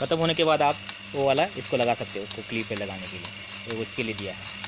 ख़त्म होने के बाद आप वो वाला इसको लगा सकते हो, उसको क्लिप पे लगाने के लिए वो उसके लिए दिया है